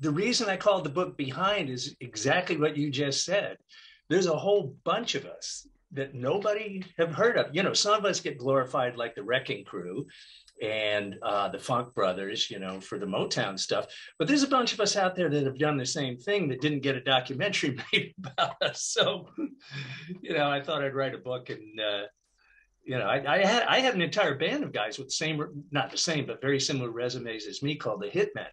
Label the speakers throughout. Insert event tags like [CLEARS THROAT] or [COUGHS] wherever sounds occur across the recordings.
Speaker 1: the reason I called the book Behind is exactly what you just said. There's a whole bunch of us that nobody have heard of. You know, some of us get glorified like the Wrecking Crew and uh, the Funk Brothers, you know, for the Motown stuff. But there's a bunch of us out there that have done the same thing that didn't get a documentary [LAUGHS] made about us. So, you know, I thought I'd write a book and. Uh, you know, I, I, had I had an entire band of guys with same, not the same, but very similar resumes as me, called the Hitmen.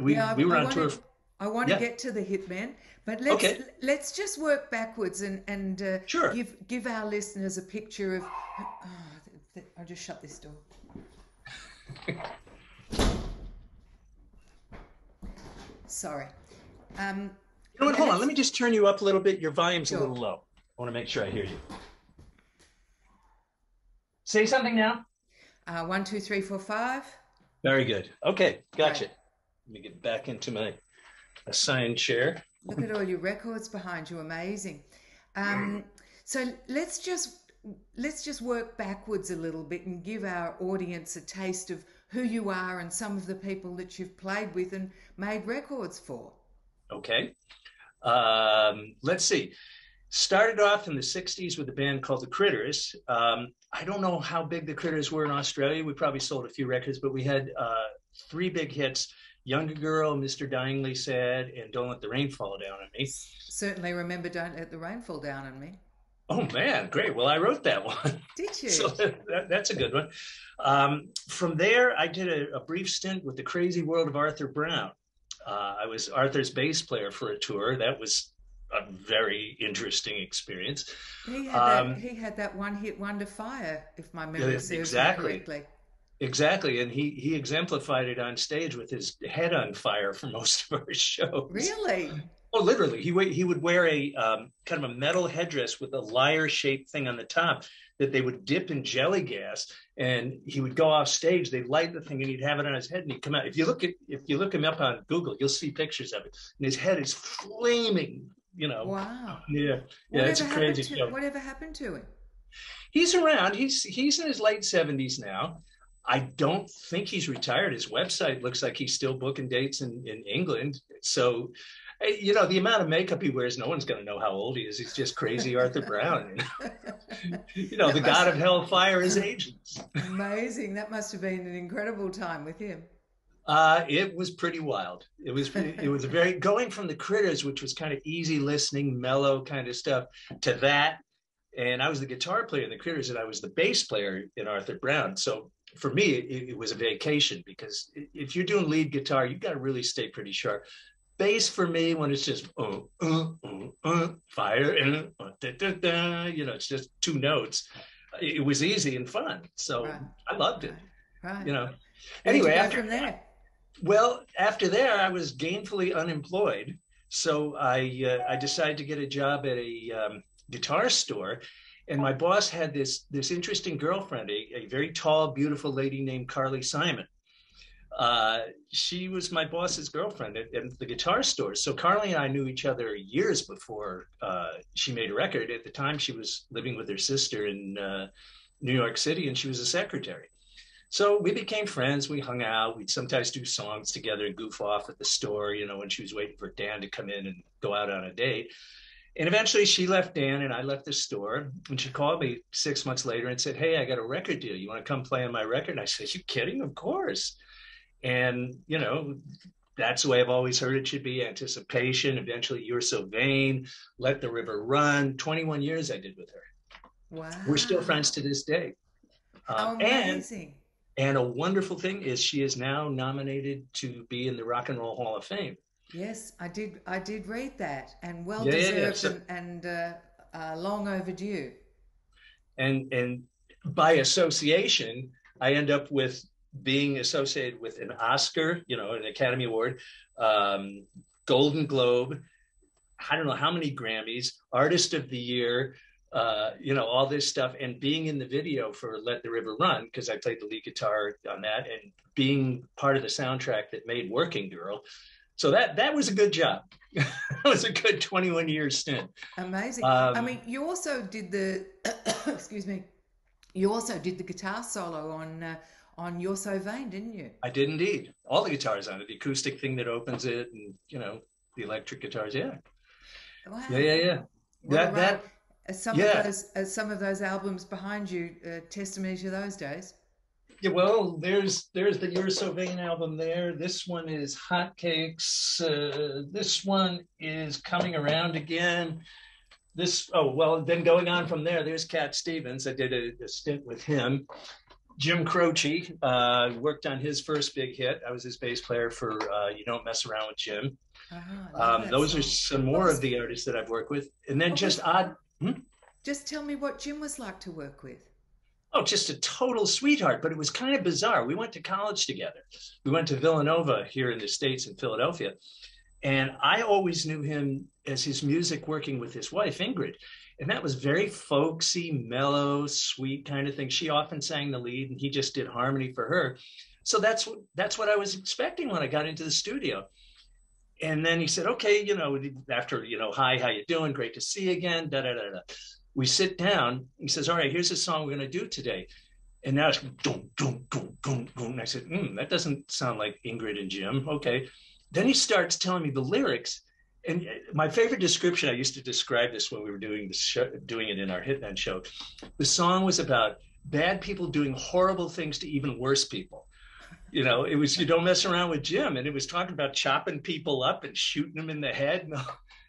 Speaker 1: We
Speaker 2: yeah,
Speaker 1: we were
Speaker 2: I
Speaker 1: on tour.
Speaker 2: wanna- I want to
Speaker 1: Yeah.
Speaker 2: get to the Hitmen, but let's
Speaker 1: Okay.
Speaker 2: let's just work backwards and and uh,
Speaker 1: Sure.
Speaker 2: give give our listeners a picture of. Oh, th- th- I'll just shut this door. [LAUGHS] Sorry. Um,
Speaker 1: You know what? Hold on. Let me just turn you up a little bit. Your volume's
Speaker 2: Sure.
Speaker 1: a little low. I want to make sure I hear you. Say something now.
Speaker 2: uh, one, two, three, four, five.
Speaker 1: Very good. Okay, gotcha.
Speaker 2: Right.
Speaker 1: Let me get back into my assigned chair.
Speaker 2: Look at all your records behind you. Amazing. Um, so let's just let's just work backwards a little bit and give our audience a taste of who you are and some of the people that you've played with and made records for.
Speaker 1: Okay. Um, let's see. Started off in the 60s with a band called the Critters. Um, I don't know how big the Critters were in Australia. We probably sold a few records, but we had uh, three big hits Younger Girl, Mr. Dieingly Sad, and Don't Let the Rain Fall Down on Me.
Speaker 2: Certainly remember Don't Let the Rain Fall Down on Me.
Speaker 1: Oh, man, great. Well, I wrote that [LAUGHS] one.
Speaker 2: Did you?
Speaker 1: So that, that's a good one. Um, from there, I did a, a brief stint with the Crazy World of Arthur Brown. Uh, I was Arthur's bass player for a tour. That was a very interesting experience.
Speaker 2: he had
Speaker 1: um,
Speaker 2: that he had that one hit wonder fire, if my memory
Speaker 1: Yeah,
Speaker 2: serves
Speaker 1: exactly.
Speaker 2: correctly.
Speaker 1: Exactly, and he he exemplified it on stage with his head on fire for [LAUGHS] most of our shows.
Speaker 2: Really?
Speaker 1: Oh, literally, he he would wear a um, kind of a metal headdress with a lyre shaped thing on the top that they would dip in jelly gas, and he would go off stage. They'd light the thing, and he'd have it on his head, and he'd come out. If you look at if you look him up on Google, you'll see pictures of it, and his head is flaming. You know,
Speaker 2: Wow.
Speaker 1: yeah, yeah, it's a crazy show.
Speaker 2: to, whatever happened to him?
Speaker 1: He's around. He's he's in his late seventies now. I don't think he's retired. His website looks like he's still booking dates in, in England. So, eh, you know, the amount of makeup he wears, no one's going to know how old he is. He's just crazy [LAUGHS] Arthur Brown. you know, [LAUGHS] the god of hellfire is ageless.
Speaker 2: Amazing. That must have been an incredible time with him.
Speaker 1: Uh, it was pretty wild. It was it was very going from the critters, which was kind of easy listening, mellow kind of stuff, to that. And I was the guitar player in the critters, and I was the bass player in Arthur Brown. So for me, it, it was a vacation because if you're doing lead guitar, you've got to really stay pretty sharp. Bass for me, when it's just uh, uh, uh, uh, fire, uh, uh, da, da, da, you know, it's just two notes. It, was easy and fun, so
Speaker 2: Right.
Speaker 1: I loved it.
Speaker 2: Right.
Speaker 1: You know. Anyway,
Speaker 2: you
Speaker 1: after
Speaker 2: from there.
Speaker 1: well, after there, I was gainfully unemployed, so I uh, I decided to get a job at a um, guitar store, and my boss had this this interesting girlfriend, a, a very tall, beautiful lady named Carly Simon. Uh, she was my boss's girlfriend at, at the guitar store. So Carly and I knew each other years before uh, she made a record. At the time, she was living with her sister in uh, New York City, and she was a secretary. So we became friends. We hung out. We'd sometimes do songs together and goof off at the store, you know, when she was waiting for Dan to come in and go out on a date. And eventually she left Dan and I left the store. And she called me six months later and said, Hey, I got a record deal. You want to come play on my record? And I said, You kidding? Of course. And, you know, that's the way I've always heard it should be anticipation. Eventually, You're So Vain, Let the River Run. 21 years I did with her.
Speaker 2: Wow.
Speaker 1: We're still friends to this day.
Speaker 2: How
Speaker 1: Um, and
Speaker 2: amazing.
Speaker 1: and a wonderful thing is she is now nominated to be in the Rock and Roll Hall of Fame.
Speaker 2: Yes, I did. I did read that, and well
Speaker 1: Yeah, yeah, yeah.
Speaker 2: deserved
Speaker 1: So-
Speaker 2: and, and uh, uh, long overdue.
Speaker 1: And and by association, I end up with being associated with an Oscar, you know, an Academy Award, um, Golden Globe, I don't know how many Grammys, Artist of the Year, uh, you know, all this stuff, and being in the video for Let the River Run, because I played the lead guitar on that, and being part of the soundtrack that made Working Girl. So that that was a good job. [LAUGHS] that was a good 21 year stint.
Speaker 2: Amazing.
Speaker 1: Um,
Speaker 2: I mean, you also did the. [COUGHS] excuse me. You also did the guitar solo on uh, on You're So Vain, didn't you?
Speaker 1: I did indeed. All the guitars on it, the acoustic thing that opens it, and you know the electric guitars. Yeah, wow. yeah, yeah, yeah.
Speaker 2: that that some yeah. of those some of those albums behind you uh, testimony to those days.
Speaker 1: Yeah, well, there's there's the You're So Vain album there. This one is Hotcakes. Uh, this one is Coming Around Again. This oh well, then going on from there, there's Cat Stevens. I did a, a stint with him. Jim Croce uh, worked on his first big hit. I was his bass player for uh, "You Don't Mess Around with Jim." Uh-huh, um, those song. are some more of the artists that I've worked with, and then just odd.
Speaker 2: Hmm? Just tell me what Jim was like to work with.
Speaker 1: Oh, just a total sweetheart, but it was kind of bizarre. We went to college together. We went to Villanova here in the States in Philadelphia. And I always knew him as his music working with his wife, Ingrid. And that was very folksy, mellow, sweet kind of thing. She often sang the lead and he just did harmony for her. So that's what that's what I was expecting when I got into the studio. And then he said, okay, you know, after, you know, hi, how you doing? Great to see you again. Da, da, da, da we sit down. He says, "All right, here's the song we're going to do today." And now it's boom, boom, boom, boom. And I said, mm, "That doesn't sound like Ingrid and Jim." Okay. Then he starts telling me the lyrics, and my favorite description. I used to describe this when we were doing the show, doing it in our Hitman show. The song was about bad people doing horrible things to even worse people. You know, it was you don't mess around with Jim, and it was talking about chopping people up and shooting them in the head.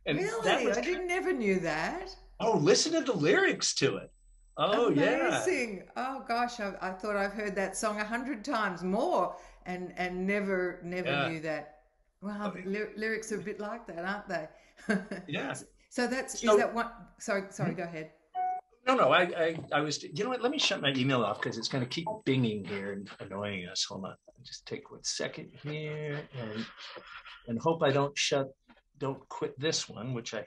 Speaker 2: And, really, that was, I didn't never knew that.
Speaker 1: Oh, listen to the lyrics to it. Oh
Speaker 2: Amazing. yeah. Oh gosh, I, I, thought I've heard that song a hundred times more, and and never never yeah. knew that. Wow, ly- lyrics are a bit like that, aren't they? [LAUGHS]
Speaker 1: yeah.
Speaker 2: So that's so, is that one? Sorry, sorry. Go ahead.
Speaker 1: No, no. I, I, I was. You know what? Let me shut my email off because it's going to keep binging here and annoying us. Hold on. Just take one second here and and hope I don't shut, don't quit this one, which I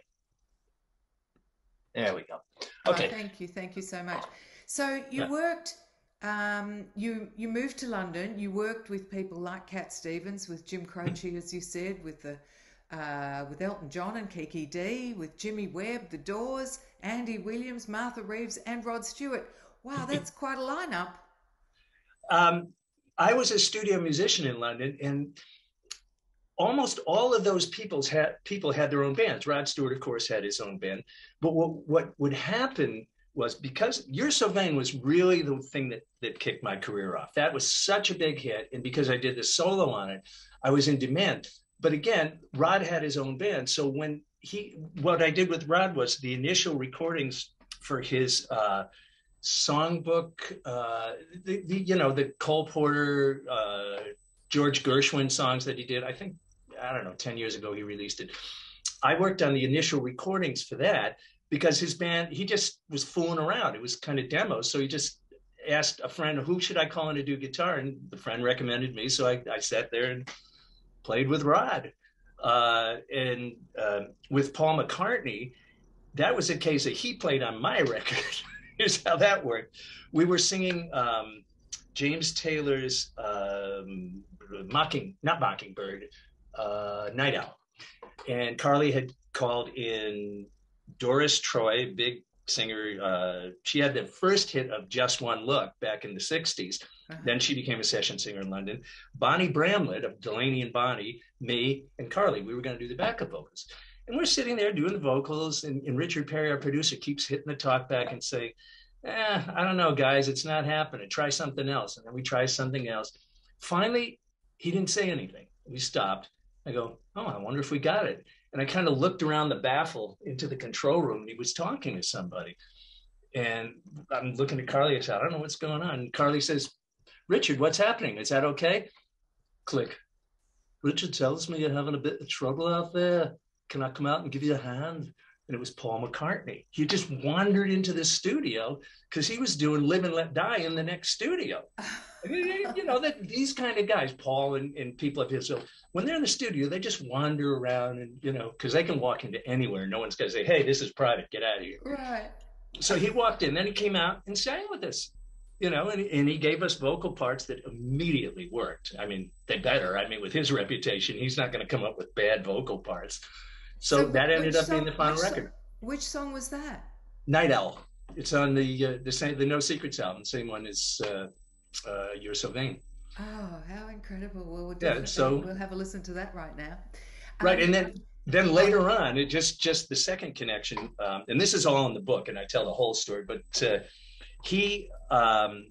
Speaker 1: there we go. Okay.
Speaker 2: Oh, thank you. Thank you so much. So you yeah. worked, um, you you moved to London. You worked with people like Cat Stevens, with Jim [CLEARS THROAT] Croce, as you said, with the uh, with Elton John and Kiki Dee, with Jimmy Webb, The Doors, Andy Williams, Martha Reeves, and Rod Stewart. Wow, [CLEARS THROAT] that's quite a lineup.
Speaker 1: Um, I was a studio musician in London, and almost all of those people's had people had their own bands. Rod Stewart, of course, had his own band. But what what would happen was because You're So Vain was really the thing that that kicked my career off. That was such a big hit, and because I did the solo on it, I was in demand. But again, Rod had his own band, so when he what I did with Rod was the initial recordings for his uh, songbook, uh, the, the, you know the Cole Porter. Uh, George Gershwin songs that he did. I think I don't know, 10 years ago, he released it. I worked on the initial recordings for that because his band, he just was fooling around. It was kind of demos. So he just asked a friend, who should I call in to do guitar? And the friend recommended me. So I, I sat there and played with Rod. Uh, and uh, with Paul McCartney, that was a case that he played on my [LAUGHS] record. Here's how that worked. We were singing um, James Taylor's um, Mocking, not Mockingbird, uh, Night Owl. And Carly had called in Doris Troy, big singer. Uh, she had the first hit of Just One Look back in the 60s. Uh-huh. Then she became a session singer in London. Bonnie Bramlett of Delaney and Bonnie, me, and Carly, we were going to do the backup vocals. And we're sitting there doing the vocals, and, and Richard Perry, our producer, keeps hitting the talk back and saying, eh, I don't know, guys, it's not happening. Try something else. And then we try something else. Finally, he didn't say anything. We stopped. I go, oh, I wonder if we got it. And I kind of looked around the baffle into the control room and he was talking to somebody. And I'm looking at Carly. I said, I don't know what's going on. And Carly says, Richard, what's happening? Is that okay? Click. Richard tells me you're having a bit of trouble out there. Can I come out and give you a hand? And it was Paul McCartney. He just wandered into the studio because he was doing Live and Let Die in the next studio. [LAUGHS] you know that these kind of guys, Paul and, and people of his, so when they're in the studio, they just wander around and you know because they can walk into anywhere. No one's gonna say, "Hey, this is private. Get out of here."
Speaker 2: Right.
Speaker 1: So he walked in, then he came out and sang with us, you know, and, and he gave us vocal parts that immediately worked. I mean, they better. I mean, with his reputation, he's not going to come up with bad vocal parts. So, so that ended up song, being the final
Speaker 2: which
Speaker 1: record.
Speaker 2: Song, which song was that?
Speaker 1: Night Owl. It's on the uh, the same the No Secrets album, same one as uh, uh, You're So Vain.
Speaker 2: Oh, how incredible! Well, we'll yeah, so we'll have a listen to that right now.
Speaker 1: Right, um, and then then later on, it just just the second connection, um, and this is all in the book, and I tell the whole story. But uh, he um,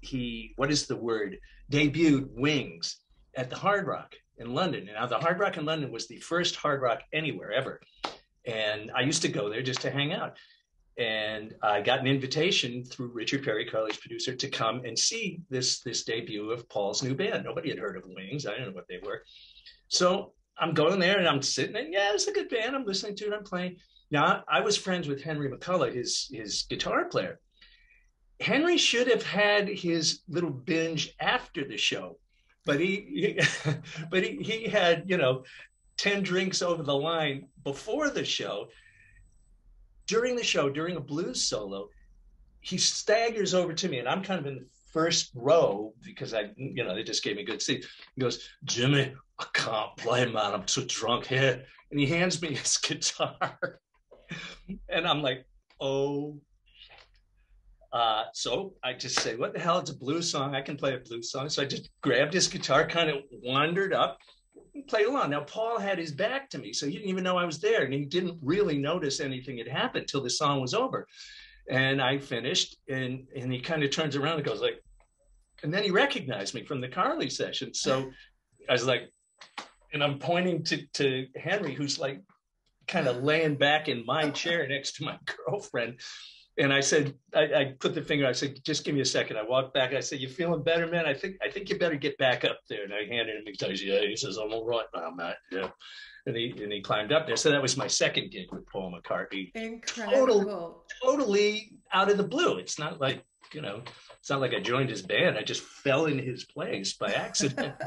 Speaker 1: he what is the word debuted Wings at the Hard Rock in London. Now the Hard Rock in London was the first Hard Rock anywhere ever, and I used to go there just to hang out. And I got an invitation through Richard Perry, Carly's producer, to come and see this this debut of Paul's new band. Nobody had heard of Wings. I didn't know what they were. So I'm going there and I'm sitting and yeah, it's a good band. I'm listening to it. I'm playing. Now I was friends with Henry McCullough, his his guitar player. Henry should have had his little binge after the show, but he, he [LAUGHS] but he, he had you know 10 drinks over the line before the show during the show, during a blues solo, he staggers over to me, and I'm kind of in the first row because I, you know, they just gave me a good seat. He goes, Jimmy, I can't play, man. I'm too drunk here. And he hands me his [LAUGHS] guitar. and I'm like, oh, uh, so I just say, what the hell? It's a blues song. I can play a blues song. So I just grabbed his guitar, kind of wandered up, played along. Now, Paul had his back to me, so he didn't even know I was there, and he didn't really notice anything had happened till the song was over. And I finished, and and he kind of turns around and goes like, and then he recognized me from the Carly session. So I was like, and I'm pointing to to Henry, who's like kind of laying back in my chair next to my [LAUGHS] girlfriend and I said, I, I, put the finger. I said, just give me a second. I walked back. I said, you feeling better, man? I think, I think you better get back up there. And I handed him. He says, yeah. He says, I'm all right now, Matt. Yeah. And he and he climbed up there. So that was my second gig with Paul McCartney.
Speaker 2: Incredible. Total,
Speaker 1: totally out of the blue. It's not like you know, it's not like I joined his band. I just fell in his place by accident. [LAUGHS]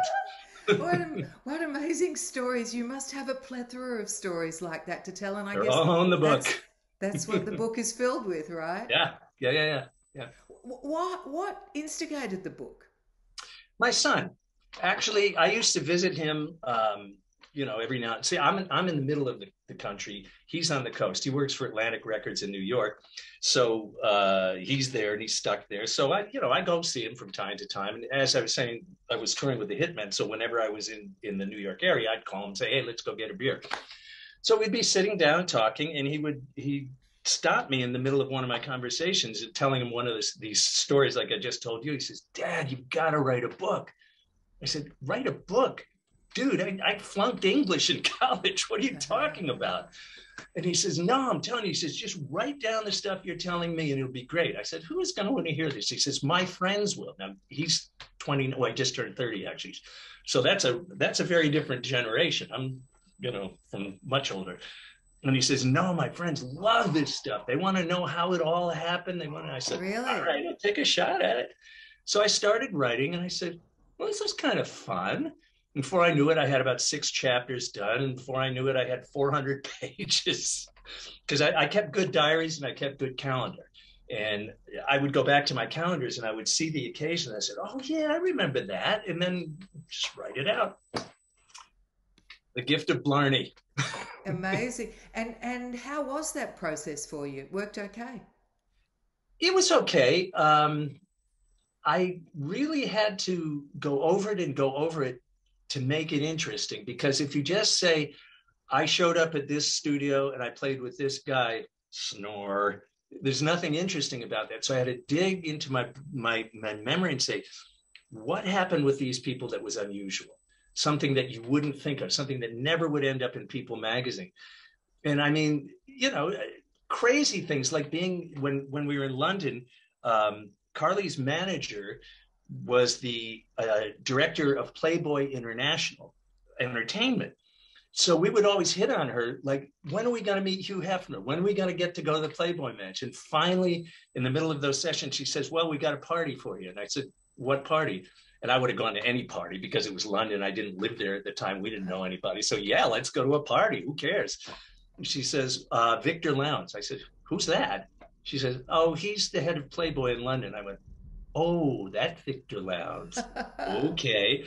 Speaker 1: [LAUGHS]
Speaker 2: what, what amazing stories! You must have a plethora of stories like that to tell, and I
Speaker 1: They're
Speaker 2: guess
Speaker 1: all in the book.
Speaker 2: That's what the book is filled with, right?
Speaker 1: Yeah, yeah, yeah, yeah. yeah.
Speaker 2: What what instigated the book?
Speaker 1: My son. Actually, I used to visit him. Um, you know, every now. See, I'm in, I'm in the middle of the, the country. He's on the coast. He works for Atlantic Records in New York, so uh, he's there and he's stuck there. So I, you know, I go see him from time to time. And as I was saying, I was touring with the Hitmen, so whenever I was in in the New York area, I'd call him and say, "Hey, let's go get a beer." So we'd be sitting down talking, and he would he stop me in the middle of one of my conversations and telling him one of this, these stories like I just told you. He says, "Dad, you've got to write a book." I said, "Write a book, dude? I, I flunked English in [LAUGHS] college. What are you talking [LAUGHS] about?" And he says, No, I'm telling you. He says, just write down the stuff you're telling me and it'll be great. I said, Who is going to want to hear this? He says, My friends will. Now he's 20, well, I just turned 30 actually. So that's a that's a very different generation. I'm you know, from much older. And he says, No, my friends love this stuff. They want to know how it all happened. They want to, I said, Really? All right, I'll take a shot at it. So I started writing and I said, Well, this was kind of fun. And before I knew it, I had about six chapters done. And before I knew it, I had 400 [LAUGHS] pages because I, I kept good diaries and I kept good calendar. And I would go back to my calendars and I would see the occasion. I said, Oh, yeah, I remember that. And then just write it out the gift of Blarney.
Speaker 2: Amazing. And and how was that process for you? It worked okay?
Speaker 1: It was okay. Um, I really had to go over it and go over it to make it interesting because if you just say, I showed up at this studio and I played with this guy, snore, there's nothing interesting about that. So I had to dig into my, my, my memory and say, what happened with these people that was unusual? Something that you wouldn't think of, something that never would end up in People magazine. And I mean, you know, crazy things like being when when we were in London, um, Carly's manager was the uh, director of Playboy International Entertainment. So we would always hit on her, like, when are we going to meet Hugh Hefner? When are we going to get to go to the Playboy match? And finally, in the middle of those sessions, she says, Well, we got a party for you. And I said, What party? And I would have gone to any party because it was London. I didn't live there at the time. We didn't know anybody. So yeah, let's go to a party. Who cares? And she says, uh, Victor Lowndes. I said, who's that? She says, oh, he's the head of Playboy in London. I went, oh, that Victor Lowndes. [LAUGHS] okay.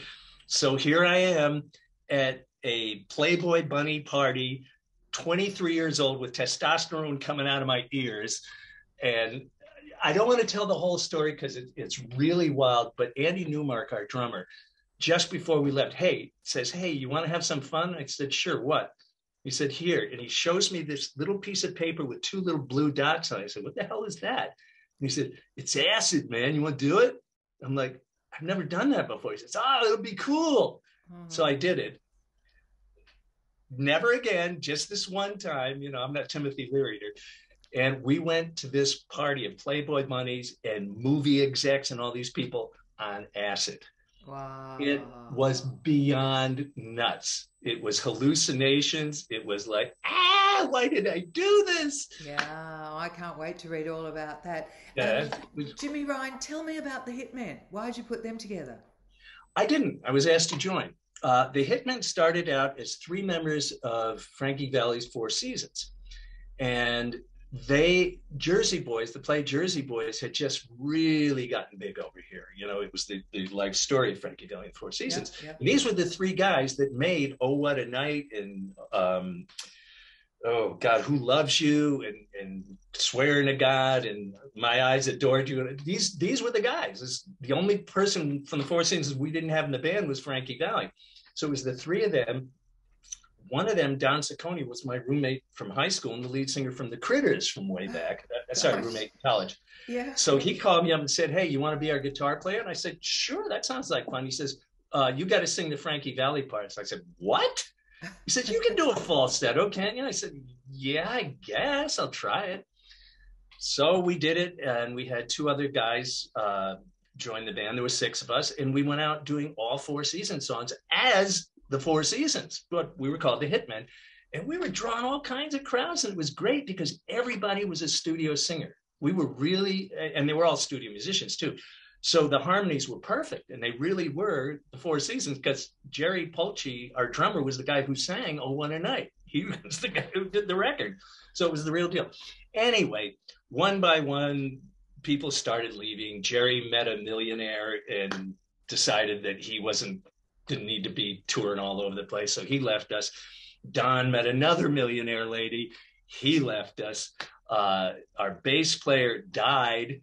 Speaker 1: So here I am at a Playboy bunny party, 23 years old with testosterone coming out of my ears. And I don't want to tell the whole story because it, it's really wild. But Andy Newmark, our drummer, just before we left, hey, says, Hey, you want to have some fun? I said, Sure, what? He said, Here. And he shows me this little piece of paper with two little blue dots on it. I said, What the hell is that? And he said, It's acid, man. You want to do it? I'm like, I've never done that before. He says, Oh, it'll be cool. Mm-hmm. So I did it. Never again, just this one time. You know, I'm not Timothy Leary. And we went to this party of Playboy bunnies and movie execs and all these people on acid.
Speaker 2: Wow.
Speaker 1: It was beyond nuts. It was hallucinations. It was like, ah, why did I do this?
Speaker 2: Yeah, I can't wait to read all about that. Yeah. Um, Jimmy Ryan, tell me about the Hitmen. Why did you put them together?
Speaker 1: I didn't. I was asked to join. Uh, the Hitmen started out as three members of Frankie Valli's Four Seasons. And they Jersey Boys, the play Jersey Boys, had just really gotten big over here. You know, it was the, the life story of Frankie Valli in Four Seasons. These were the three guys that made "Oh What a Night" and um, "Oh God, Who Loves You" and and "Swearing to God" and "My Eyes Adored You." These these were the guys. This, the only person from the Four Seasons we didn't have in the band was Frankie Valli. So it was the three of them one of them, Don Ciccone, was my roommate from high school and the lead singer from the Critters from way back. Uh, sorry, roommate in college.
Speaker 2: Yeah.
Speaker 1: So he called me up and said, "Hey, you want to be our guitar player?" And I said, "Sure, that sounds like fun." He says, uh, "You got to sing the Frankie Valli parts." I said, "What?" He said, "You can do a [LAUGHS] falsetto, can't you?" I said, "Yeah, I guess I'll try it." So we did it, and we had two other guys uh, join the band. There were six of us, and we went out doing all four season songs as the Four Seasons, but we were called the Hitmen. And we were drawing all kinds of crowds, and it was great because everybody was a studio singer. We were really, and they were all studio musicians too. So the harmonies were perfect, and they really were the Four Seasons because Jerry Polci, our drummer, was the guy who sang "Oh What a Night." [LAUGHS] He was the guy who did the record, so it was the real deal. Anyway, one by one, people started leaving. Jerry met a millionaire and decided that he wasn't didn't need to be touring all over the place. So he left us. Don met another millionaire lady. He left us. Uh, our bass player died.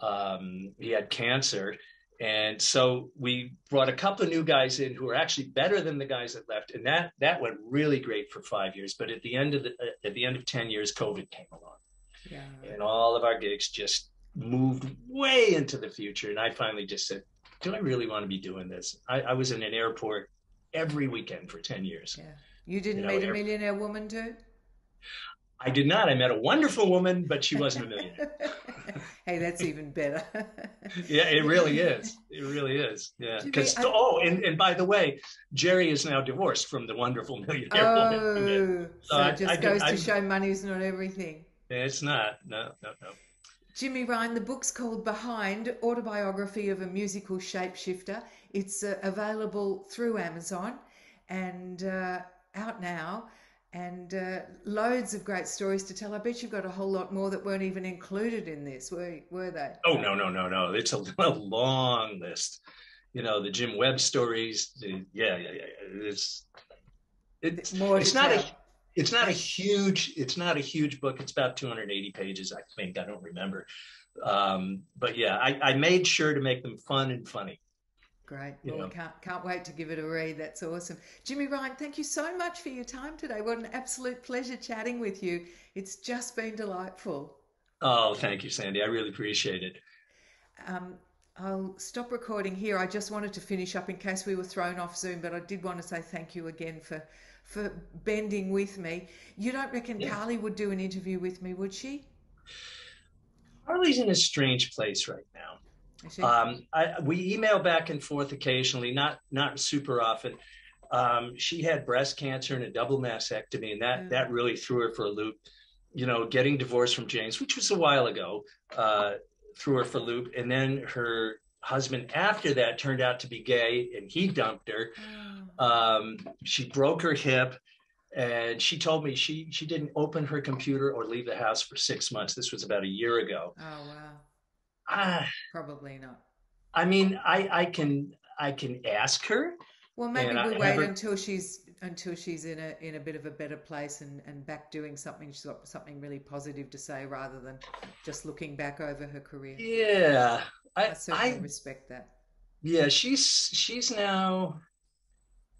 Speaker 1: Um, he had cancer. And so we brought a couple of new guys in who are actually better than the guys that left, and that that went really great for five years. But at the end of the uh, at the end of ten years, COVID came along, yeah. and all of our gigs just moved way into the future. And I finally just said, do I really want to be doing this? I, I was in an airport every weekend for 10 years.
Speaker 2: Yeah. You didn't you know, meet a millionaire woman too?
Speaker 1: I did not. I met a wonderful woman, but she wasn't a millionaire. [LAUGHS]
Speaker 2: hey, that's even better. [LAUGHS]
Speaker 1: yeah, it really is. It really is. Yeah. Because oh, and, and by the way, Jerry is now divorced from the wonderful millionaire
Speaker 2: oh,
Speaker 1: woman.
Speaker 2: So, so it just I, goes I, to show money's not everything.
Speaker 1: It's not. No, no, no.
Speaker 2: Jimmy Ryan, the book's called Behind Autobiography of a Musical Shapeshifter. It's uh, available through Amazon and uh, out now, and uh, loads of great stories to tell. I bet you've got a whole lot more that weren't even included in this, were, were they?
Speaker 1: Oh, no, no, no, no. It's a, [LAUGHS] a long list. You know, the Jim Webb stories. The, yeah, yeah, yeah. It's, it's, more it's not tell. a it's not a huge it's not a huge book. It's about 280 pages i think. I don't remember. Um, but yeah I, I, made sure to make them fun and funny.
Speaker 2: Great. Well we can't can't wait to give it a read. That's awesome. Jimmy ryan thank you so much for your time today. What an absolute pleasure chatting with you. It's just been delightful.
Speaker 1: Oh thank you sandy. I really appreciate it.
Speaker 2: Um, I'll stop recording here. I just wanted to finish up in case we were thrown off Zoom, but I did want to say thank you again for for bending with me. You don't reckon yeah. Carly would do an interview with me, would she?
Speaker 1: Carly's in a strange place right now. Um, I, we email back and forth occasionally, not not super often. Um, she had breast cancer and a double mastectomy, and that that really threw her for a loop. You know, getting divorced from James, which was a while ago, uh, threw her for a loop, and then her husband after that turned out to be gay, and he dumped her. Oh. Um, she broke her hip, and she told me she she didn't open her computer or leave the house for six months. This was about a year ago.
Speaker 2: Oh wow.
Speaker 1: Ah,
Speaker 2: Probably not.
Speaker 1: I mean, I I can I can ask her.
Speaker 2: Well, maybe we wait her... until she's until she's in a in a bit of a better place and, and back doing something she's got something really positive to say rather than just looking back over her career.
Speaker 1: Yeah i,
Speaker 2: I certainly I, respect that.
Speaker 1: Yeah she's she's now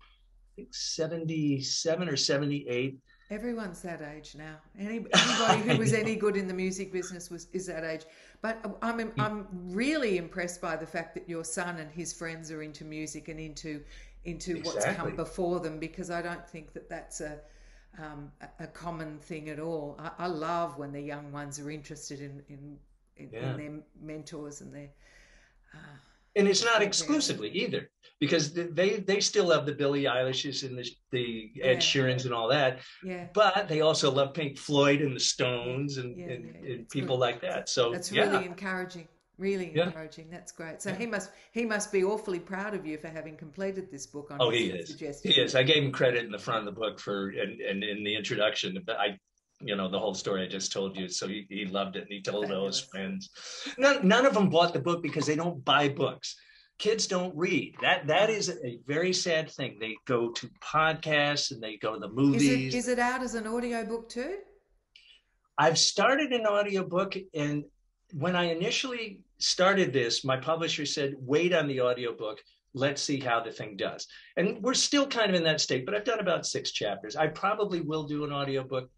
Speaker 1: i think 77 or 78
Speaker 2: everyone's that age now. Any, anybody who was any good in the music business was is that age. But i'm i'm really impressed by the fact that your son and his friends are into music and into into exactly. what's come before them because I don't think that that's a um, a, common thing at all. I, I, love when the young ones are interested in in, in, yeah. in their mentors and their.
Speaker 1: Uh, and it's not exclusively either because they they still love the Billie Eilishes and the, the Ed yeah. Sheerans and all that.
Speaker 2: Yeah.
Speaker 1: But they also love Pink Floyd and the Stones and, yeah, and, and people good. like that. So
Speaker 2: that's really encouraging really yeah. encouraging. That's great. So yeah. he must he must be awfully proud of you for having completed this book on
Speaker 1: oh he is. he is. I gave him credit in the front of the book for and, and in the introduction but i you know the whole story i just told you so he, he loved it and he told all his friends. None, none of them bought the book because they don't buy books. Kids don't read. That that is a very sad thing. They go to podcasts and they go to the movies is
Speaker 2: it, is it out as an audio book too?
Speaker 1: I've started an audio book and when I initially started this, my publisher said, wait on the audiobook. Let's see how the thing does. And we're still kind of in that state, but I've done about six chapters. I probably will do an audiobook.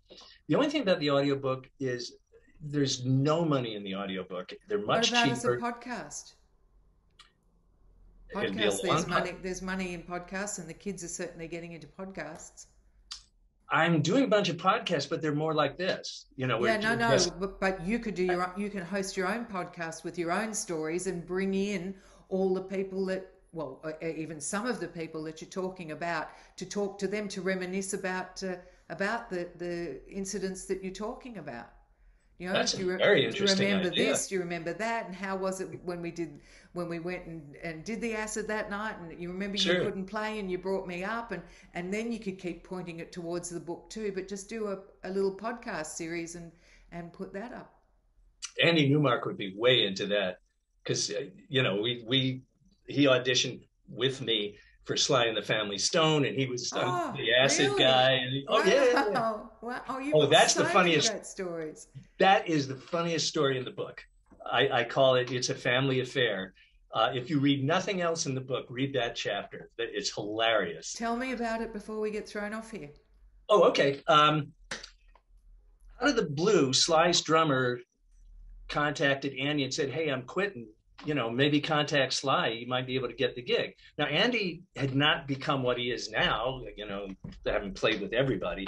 Speaker 1: The only thing about the audiobook is there's no money in the audiobook. They're much
Speaker 2: what about
Speaker 1: cheaper.
Speaker 2: As a podcast? Podcast, there's money, there's money in podcasts, and the kids are certainly getting into podcasts.
Speaker 1: I'm doing a bunch of podcasts, but they're more like this, you know.
Speaker 2: Yeah, no, no, but, but you could do your own, you can host your own podcast with your own stories and bring in all the people that, well, even some of the people that you're talking about to talk to them to reminisce about uh, about the the incidents that you're talking about. You know,
Speaker 1: That's
Speaker 2: do you,
Speaker 1: very interesting
Speaker 2: do you remember
Speaker 1: idea.
Speaker 2: this? Do you remember that? And how was it when we did when we went and, and did the acid that night? And you remember sure. you couldn't play and you brought me up, and and then you could keep pointing it towards the book too. But just do a, a little podcast series and and put that up.
Speaker 1: Andy Newmark would be way into that because uh, you know we we he auditioned with me for Sly and the Family Stone, and he was
Speaker 2: oh,
Speaker 1: the acid
Speaker 2: really?
Speaker 1: guy. And, oh wow. yeah, yeah.
Speaker 2: Wow. Oh,
Speaker 1: oh that's the funniest
Speaker 2: stories.
Speaker 1: That is the funniest story in the book. I, I call it. It's a family affair. Uh, if you read nothing else in the book, read that chapter. It's hilarious.
Speaker 2: Tell me about it before we get thrown off here.
Speaker 1: Oh, okay. Um, out of the blue, Sly's drummer contacted Andy and said, "Hey, I'm quitting you know, maybe contact Sly, you might be able to get the gig. Now, Andy had not become what he is now, you know, having played with everybody.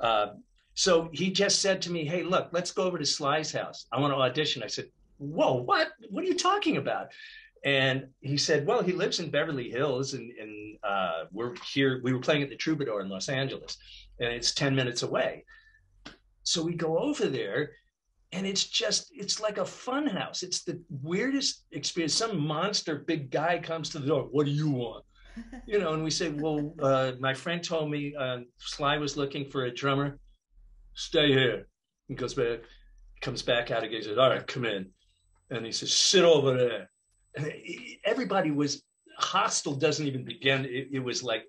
Speaker 1: Uh, so he just said to me, Hey, look, let's go over to Sly's house. I want to audition. I said, Whoa, what? What are you talking about? And he said, Well, he lives in Beverly Hills, and, and uh, we're here. We were playing at the Troubadour in Los Angeles, and it's 10 minutes away. So we go over there, and it's just it's like a fun house it's the weirdest experience. Some monster big guy comes to the door what do you want? [LAUGHS] You know and we say well uh, my friend told me uh, sly was looking for a drummer. Stay here. He goes back comes back out again. He says all right come in. And he says sit over there. And everybody was hostile doesn't even begin. It, it was like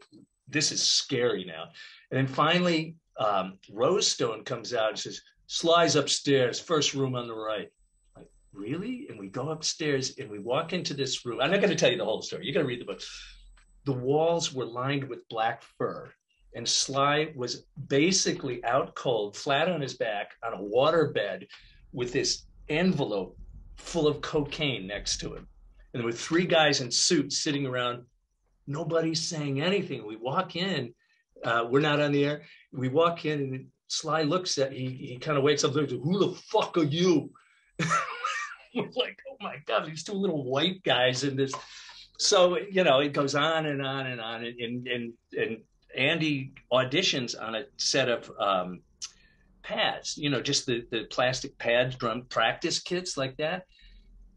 Speaker 1: this is scary now. And then finally um, Rose Stone comes out and says Sly's upstairs, first room on the right. Like, really? And we go upstairs and we walk into this room. I'm not going to tell you the whole story. You're going to read the book. The walls were lined with black fur, and Sly was basically out cold, flat on his back on a water bed with this envelope full of cocaine next to him. And there were three guys in suits sitting around. Nobody's saying anything. We walk in. Uh, we're not on the air. We walk in, and Sly looks at he he kind of wakes up and says, Who the fuck are you? [LAUGHS] Like, oh my god, these two little white guys in this. So you know, it goes on and on and on, and and and Andy auditions on a set of um, pads, you know, just the the plastic pads, drum practice kits like that.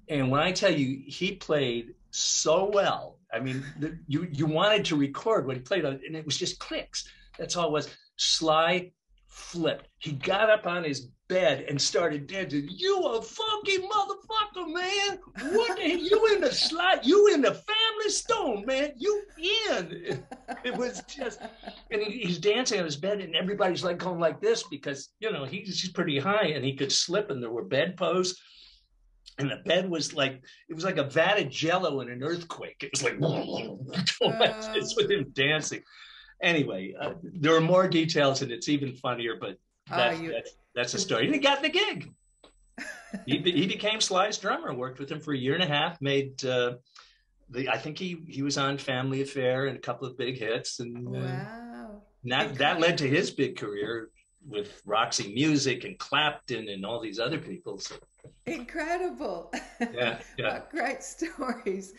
Speaker 1: And when I tell you, he played so well. I mean, the, you you wanted to record what he played on, and it was just clicks. That's all it was. Sly flipped. He got up on his bed and started dancing. You a funky motherfucker, man. What the hell? You in the slide? You in the family Stone, man, you in. [LAUGHS] It was just, and he, he's dancing on his bed, and everybody's like going like this because, you know, he's, he's pretty high and he could slip, and there were bed posts And the bed was like, it was like a vat of jello in an earthquake. It was like, [LAUGHS] [LAUGHS] uh, it's with him dancing. Anyway, uh, there are more details, and it's even funnier, but that's, you, that's, that's the story. And he got the gig. [LAUGHS] he, he became Sly's drummer, worked with him for a year and a half, made uh, the, I think he, he was on Family Affair and a couple of big hits. And uh,
Speaker 2: wow.
Speaker 1: that, that led to his big career with Roxy Music and Clapton and all these other people. So.
Speaker 2: Incredible. [LAUGHS]
Speaker 1: Yeah, yeah.
Speaker 2: great stories.